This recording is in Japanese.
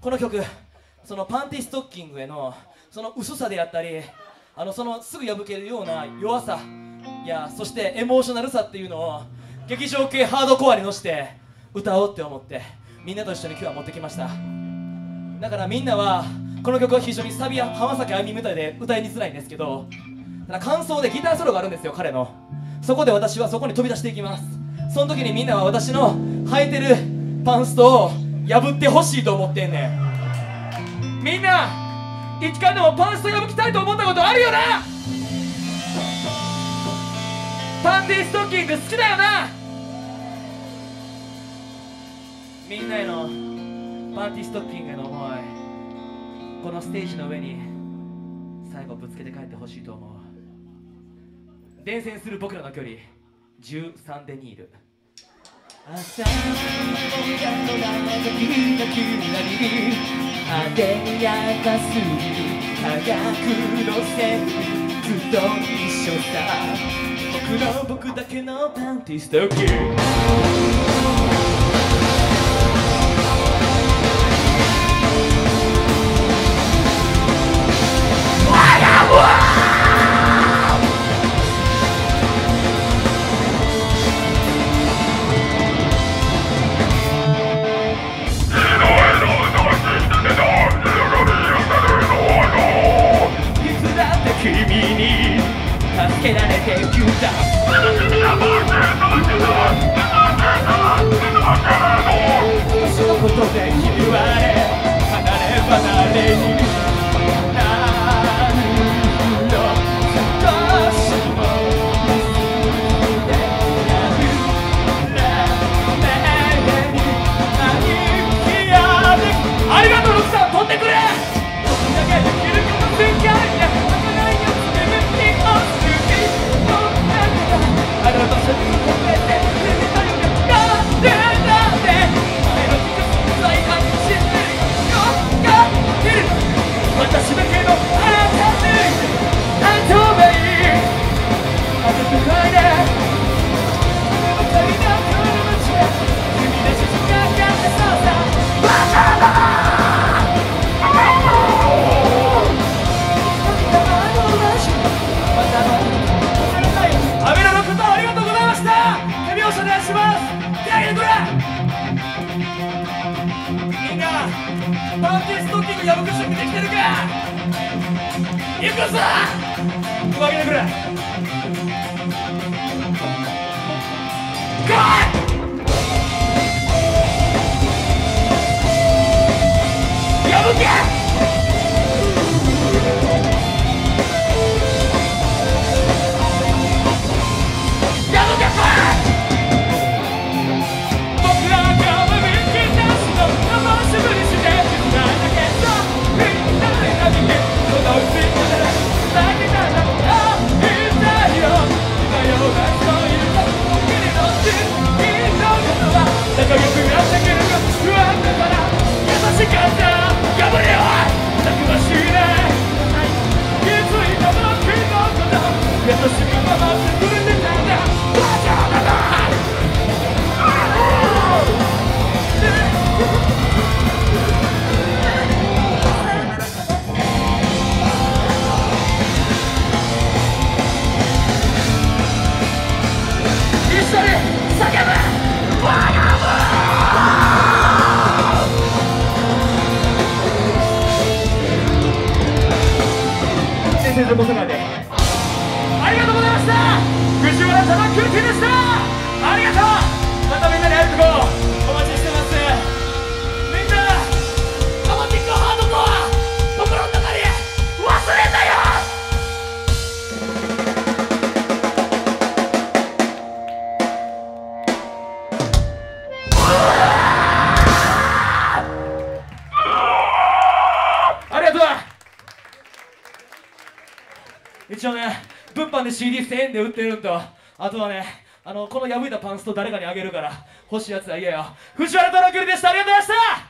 この曲そのパンティストッキングへのその薄さであったりあのそのすぐ破けるような弱さいやそしてエモーショナルさっていうのを劇場系ハードコアに乗せて歌おうって思ってみんなと一緒に今日は持ってきました。だからみんなはこの曲は非常にサビや浜崎あゆみみたいで歌いにづらいんですけどただ感想でギターソロがあるんですよ彼の。そこで私はそこに飛び出していきます。その時にみんなは私の履いてるパンストを破ってほしいと思ってんねん。みんな一回でもパンスト破きたいと思ったことあるよな。パンティストッキング好きだよな。みんなへのパンティストッキングへの思いこのステージの上に最後ぶつけて帰ってほしいと思う。伝染する僕らの距離13デニール。朝のが長きなきなり艶やかす輝く路線ずっと一緒さ。僕の僕だけのパンティストキングみんなパンティストッキング破く準備できてるか。行くぞ。手挙げてくれ。く守ってくれてたんだバカだな一緒に叫ぶ。先生と僕らでありがとうございました。藤原玉空気でした。ありがとう。またみんなで会えるとこお待ちしてます。みんなアマティックハードコア心の中に忘れたよ。ありがとう。一応ね物販で CD1000 円で売ってるんと。あとはねあのこの破いたパンスト誰かにあげるから。欲しいやつは嫌よ。藤原との距離でした。ありがとうございました。